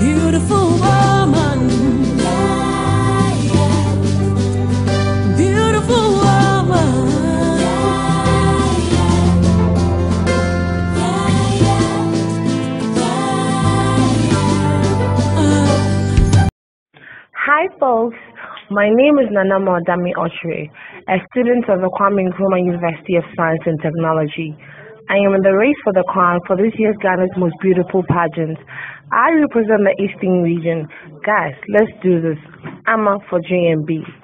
Beautiful woman. Beautiful woman. Hi, folks. My name is Nana Odame-Okyere, a student of the Kwame Nkrumah University of Science and Technology. I am in the race for the crown for this year's Ghana's most beautiful pageant. I represent the Eastern region. Guys, let's do this. Ama for GMB.